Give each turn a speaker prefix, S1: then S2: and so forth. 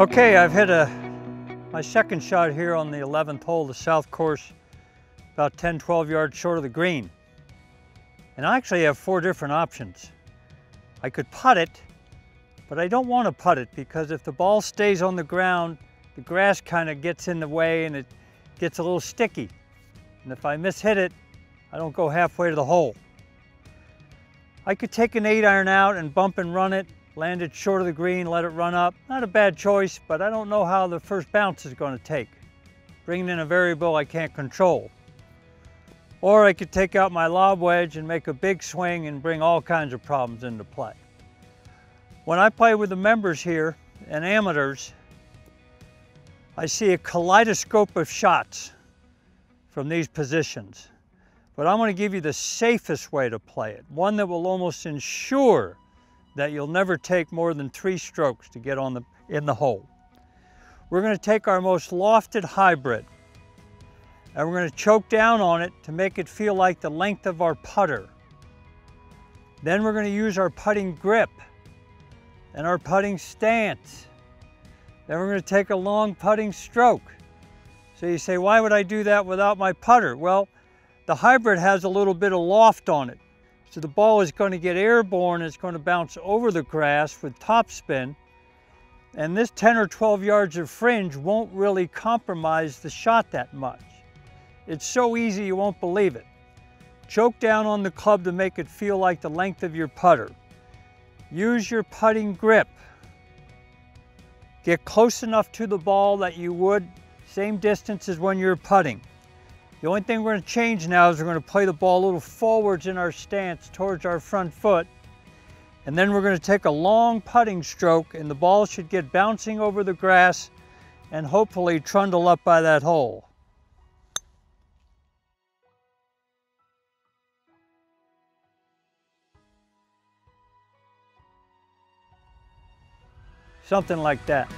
S1: Okay, I've hit a my second shot here on the 11th hole, the south course, about 10, 12 yards short of the green. And I actually have four different options. I could putt it, but I don't want to putt it because if the ball stays on the ground, the grass kind of gets in the way and it gets a little sticky. And if I mishit it, I don't go halfway to the hole. I could take an eight iron out and bump and run it, land it short of the green, let it run up. Not a bad choice, but I don't know how the first bounce is going to take. Bringing in a variable I can't control. Or I could take out my lob wedge and make a big swing and bring all kinds of problems into play. When I play with the members here and amateurs, I see a kaleidoscope of shots from these positions. But I'm to give you the safest way to play it, one that will almost ensure that you'll never take more than three strokes to get on the, in the hole. We're going to take our most lofted hybrid and we're going to choke down on it to make it feel like the length of our putter. Then we're going to use our putting grip and our putting stance. Then we're going to take a long putting stroke. So you say, why would I do that without my putter? Well, the hybrid has a little bit of loft on it. So the ball is going to get airborne, it's going to bounce over the grass with topspin. And this 10 or 12 yards of fringe won't really compromise the shot that much. It's so easy you won't believe it. Choke down on the club to make it feel like the length of your putter. Use your putting grip. Get close enough to the ball that you would same distance as when you're putting. The only thing we're going to change now is we're going to play the ball a little forwards in our stance towards our front foot. And then we're going to take a long putting stroke and the ball should get bouncing over the grass and hopefully trundle up by that hole. Something like that.